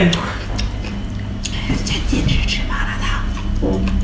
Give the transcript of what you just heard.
咱坚持吃麻辣烫。